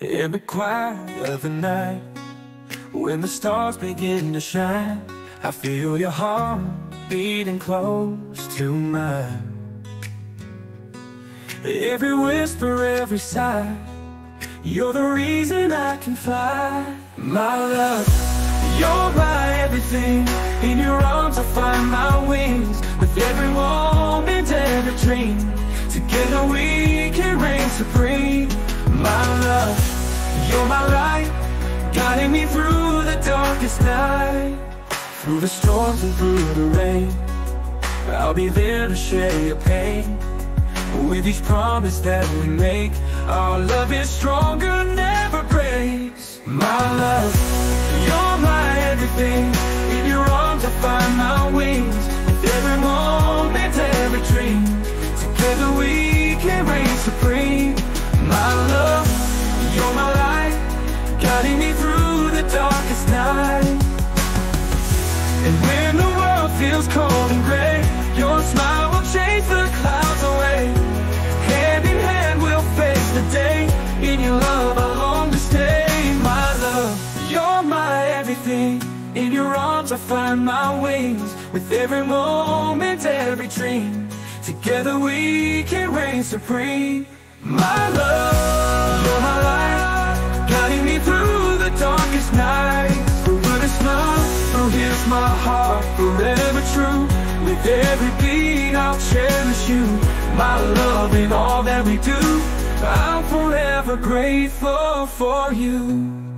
In the quiet of the night, when the stars begin to shine, I feel your heart beating close to mine. Every whisper, every sigh, you're the reason I can fly. My love, you're my everything. In your arms, I find my wings. With every moment, every dream, together we can reign supreme. Through the darkest night. Through the storms and through the rain, I'll be there to share your pain. With each promise that we make, our love is stronger, never breaks. My love, you're my everything. And when the world feels cold and gray, your smile will chase the clouds away. Hand in hand, we'll face the day. In your love, I long to stay. My love, you're my everything. In your arms, I find my wings. With every moment, every dream, together we can reign supreme. Here's my heart, forever true. With every beat, I'll cherish you. My love in all that we do. I'm forever grateful for you.